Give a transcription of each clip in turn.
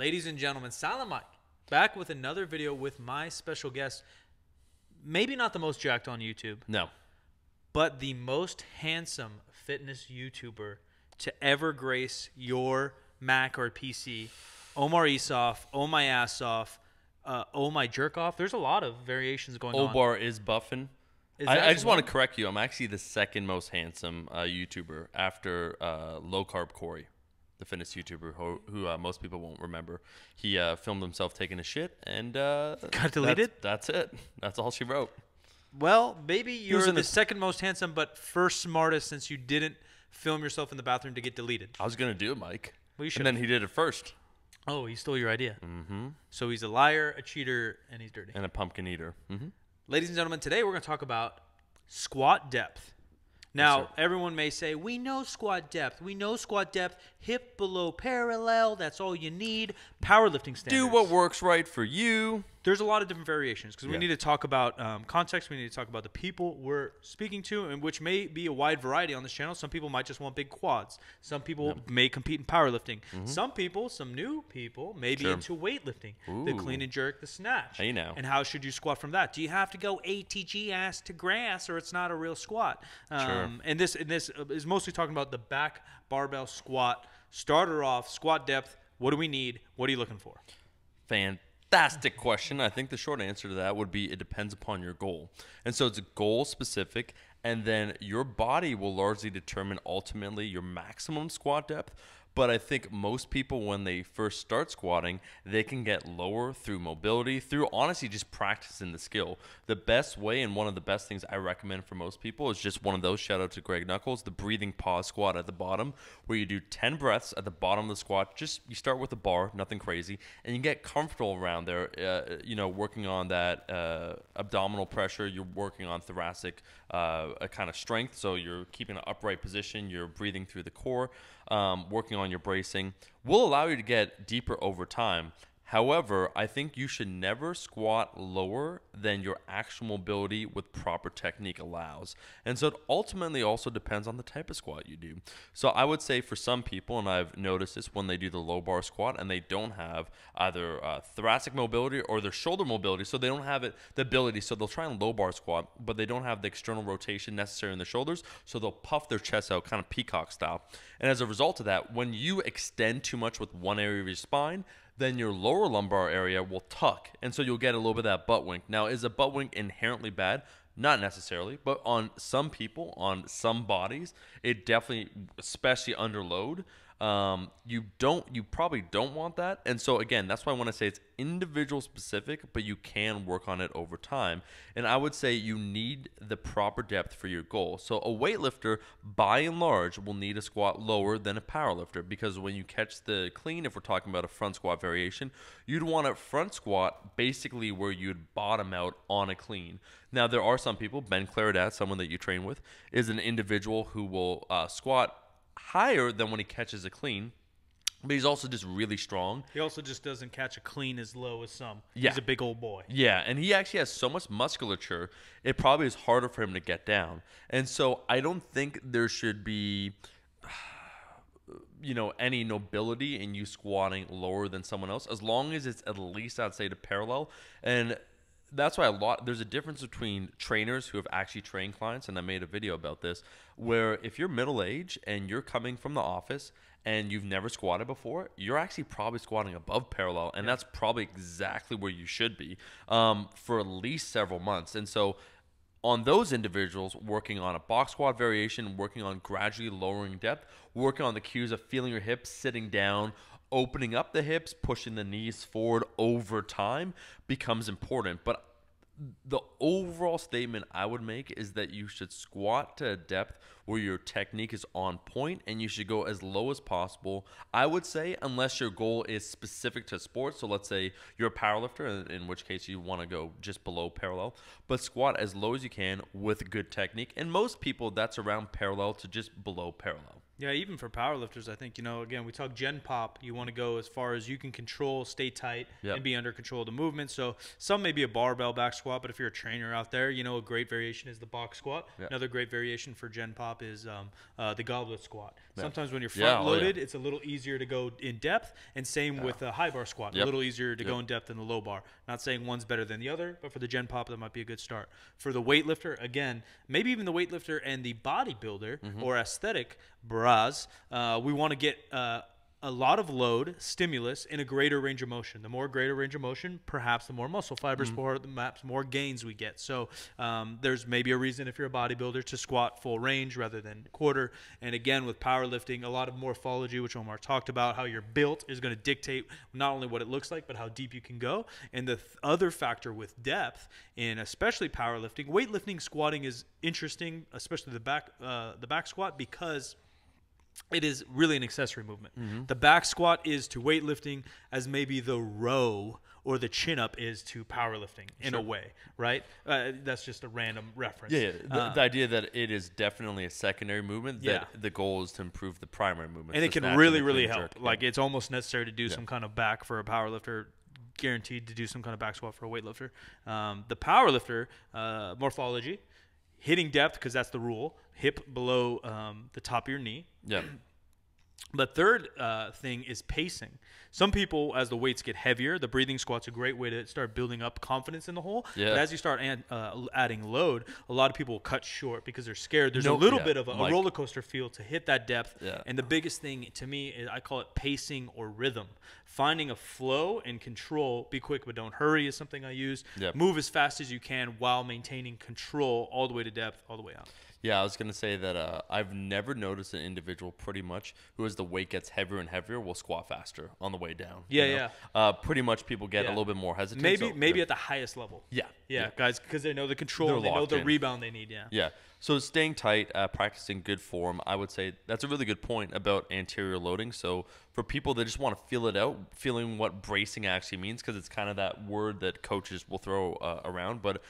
Ladies and gentlemen, Silent Mike back with another video with my special guest. Maybe not the most jacked on YouTube, No. but the most handsome fitness YouTuber to ever grace your Mac or PC. Omar Isuf, Oh My Ass Off, uh, Oh My Jerk Off. There's a lot of variations going on. Obar is buffing. Is I, I just want to correct you. I'm actually the second most handsome uh, YouTuber after uh, Low Carb Corey, the fitness YouTuber who, who uh, most people won't remember. He uh, filmed himself taking a shit and uh, Got deleted? That's, that's it. That's all she wrote. Well, maybe you're the the- second most handsome, but first smartest since you didn't film yourself in the bathroom to get deleted. I was gonna do it, Mike. Well, you and then he did it first. Oh, he stole your idea. Mm-hmm. So he's a liar, a cheater, and he's dirty. And a pumpkin eater. hmm Ladies and gentlemen, today we're going to talk about squat depth. Now, sir. everyone may say, we know squat depth. We know squat depth, hip below parallel. That's all you need. Powerlifting standards. Do what works right for you. There's a lot of different variations because we need to talk about um, context. We need to talk about the people we're speaking to, and which may be a wide variety on this channel. Some people might just want big quads. Some people may compete in powerlifting. Some people, some new people, may be Mm-hmm. Sure. into weightlifting, the clean and jerk, the snatch. Hey, now. And how should you squat from that? Do you have to go ATG ass to grass, or it's not a real squat? Um, And this and this is mostly talking about the back barbell squat. Starter off, squat depth. What do we need? What are you looking for? Fantastic question. I think the short answer to that would be it depends upon your goal. And so it's goal specific, and then your body will largely determine ultimately your maximum squat depth. But I think most people, when they first start squatting, they can get lower through mobility, through honestly just practicing the skill. The best way, and one of the best things I recommend for most people, is just one of those. Shout out to Greg Nuckols, the breathing pause squat at the bottom, where you do 10 breaths at the bottom of the squat. Just you start with a bar, nothing crazy, and you get comfortable around there. Uh, you know, working on that uh, abdominal pressure, you're working on thoracic uh, kind of strength. So you're keeping an upright position, you're breathing through the core, um, working on your bracing will allow you to get deeper over time. However, I think you should never squat lower than your actual mobility with proper technique allows. And so it ultimately also depends on the type of squat you do. So I would say for some people, and I've noticed this when they do the low bar squat and they don't have either uh, thoracic mobility or their shoulder mobility, so they don't have it the ability. So they'll try and low bar squat, but they don't have the external rotation necessary in the shoulders, so they'll puff their chest out, kind of peacock style. And as a result of that, when you extend too much with one area of your spine, then your lower lumbar area will tuck. And so you'll get a little bit of that butt wink. Now, is a butt wink inherently bad? Not necessarily, but on some people, on some bodies, it definitely, especially under load, um, you don't, you probably don't want that. And so again, that's why I want to say it's individual specific, but you can work on it over time. And I would say you need the proper depth for your goal. So a weightlifter, by and large, will need a squat lower than a powerlifter because when you catch the clean, if we're talking about a front squat variation, you'd want a front squat basically where you'd bottom out on a clean. Now there are some people, Ben Claridat, someone that you train with, is an individual who will uh, squat higher than when he catches a clean, but he's also just really strong. He also just doesn't catch a clean as low as some. Yeah. He's a big old boy. Yeah, and he actually has so much musculature, it probably is harder for him to get down. And so I don't think there should be you know any nobility in you squatting lower than someone else as long as it's at least I'd say to parallel and that's why a lot there's a difference between trainers who have actually trained clients and I made a video about this where if you're middle age and you're coming from the office and you've never squatted before you're actually probably squatting above parallel and that's probably exactly where you should be um, for at least several months and so on those individuals working on a box squat variation, working on gradually lowering depth, working on the cues of feeling your hips, sitting down, opening up the hips, pushing the knees forward over time becomes important. But the overall statement I would make is that you should squat to a depth where your technique is on point and you should go as low as possible. I would say, unless your goal is specific to sports. So let's say you're a powerlifter, in- which case you want to go just below parallel, but squat as low as you can with good technique. And most people, that's around parallel to just below parallel. Yeah, even for powerlifters, I think you know. Again, we talk gen pop. You want to go as far as you can control, stay tight, Yep. and be under control of the movement. So some may be a barbell back squat, but if you're a trainer out there, you know a great variation is the box squat. Yeah. Another great variation for gen pop is um, uh, the goblet squat. Yeah. Sometimes when you're Yeah, front oh, yeah. loaded, it's a little easier to go in depth, and same with a high bar squat. A little easier to go in depth than the low bar. Not saying one's better than the other, but for the gen pop, that might be a good start. For the weightlifter, again, maybe even the weightlifter and the bodybuilder Mm-hmm. or aesthetic bras, uh, we want to get uh, a lot of load, stimulus, in a greater range of motion. The more greater range of motion, perhaps the more muscle fibers, Mm-hmm. more the maps, more gains we get. So um, there's maybe a reason if you're a bodybuilder to squat full range rather than quarter. And again, with powerlifting, a lot of morphology, which Omar talked about, how you're built is going to dictate not only what it looks like, but how deep you can go. And the th- other factor with depth, in especially powerlifting, weightlifting, squatting is interesting, especially the back uh, the back squat because it is really an accessory movement. Mm-hmm. The back squat is to weightlifting as maybe the row or the chin up is to powerlifting in a way, right? Uh, that's just a random reference. Yeah, yeah. The, Uh, the idea that it is definitely a secondary movement. That Yeah. the goal is to improve the primary movement, and it can really, really help. jerk. Like it's almost necessary to do some kind of back for a powerlifter. Guaranteed to do some kind of back squat for a weightlifter. Um, the powerlifter uh, morphology, hitting depth because that's the rule. Hip below um, the top of your knee. yeah, The third uh, thing is pacing. Some people, as the weights get heavier, the breathing squat's a great way to start building up confidence in the hole. Yeah. But as you start an, uh, adding load, a lot of people will cut short because they're scared. There's No- a little yeah, bit of a, a roller coaster feel to hit that depth. Yeah. And the biggest thing to me is I call it pacing or rhythm. Finding a flow and control. Be quick, but don't hurry is something I use. Yep. Move as fast as you can while maintaining control all the way to depth, all the way out. yeah. I was gonna say that uh, I've never noticed an individual pretty much who, as the weight gets heavier and heavier, we'll squat faster on the way down. you Yeah, know? yeah. Uh, pretty much people get Yeah. a little bit more hesitant. Maybe so- maybe yeah. at the highest level. yeah, Yeah, guys, because they know the control, they know the in. rebound they need. Yeah. Yeah. So staying tight, uh, practicing good form, I would say that's a really good point about anterior loading. So for people that just want to feel it out, feeling what bracing actually means, because it's kind of that word that coaches will throw uh, around. But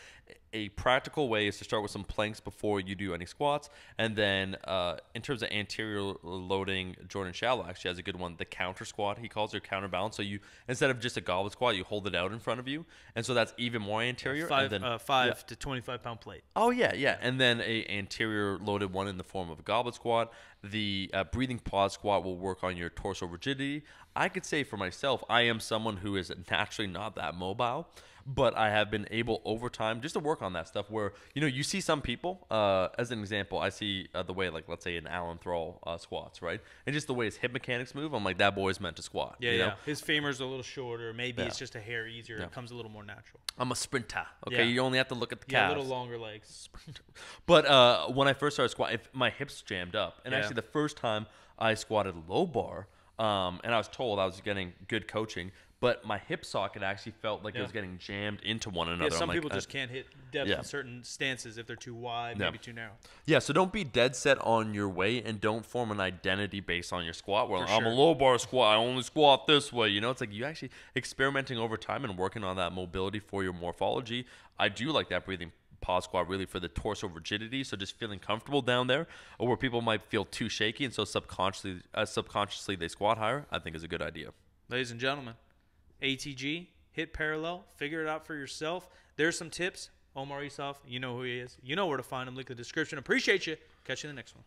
a practical way is to start with some planks before you do any squats, and then uh, in terms of anterior loading, Jordan Shallow actually has a good one. The counter squat he calls it counterbalance. So you instead of just a goblet squat, you hold it out in front of you, and so that's even more anterior. and Five, then, uh, five to twenty-five pound plate. Oh yeah, yeah, and then a anterior loaded one in the form of a goblet squat. The uh, breathing pause squat will work on your torso rigidity. I could say for myself, I am someone who is naturally not that mobile, but I have been able over time just to work on that stuff. Where you know you see some people, uh, as an example, I see uh, the way like let's say an Alan Thrall uh, squats, right, and just the way his hip mechanics move. I'm like that boy's meant to squat. Yeah, you yeah. His femur's a little shorter. Maybe it's just a hair easier. Yeah. It comes a little more natural. I'm a sprinter. Okay, Yeah. you only have to look at the Yeah, a little longer legs. Sprinter But uh, when I first started squatting, my hips jammed up, and Yeah. actually the first time I squatted low bar, um, and I was told I was getting good coaching, but my hip socket actually felt like it was getting jammed into one Yeah, another. I'm some like, people uh, just can't hit depth yeah. in certain stances if they're too wide, Yeah. maybe too narrow. Yeah, so don't be dead set on your weight and don't form an identity based on your squat. Well, For I'm a low bar squat. I only squat this way. You know, it's like you actually experimenting over time and working on that mobility for your morphology. I do like that breathing pause squat really for the torso rigidity. So just feeling comfortable down there, or where people might feel too shaky and so subconsciously, uh, subconsciously they squat higher. I think is a good idea. Ladies and gentlemen, ATG, hit parallel, figure it out for yourself. There's some tips. Omar Isuf, you know who he is. You know where to find him. Link in the description. Appreciate you. Catch you in the next one.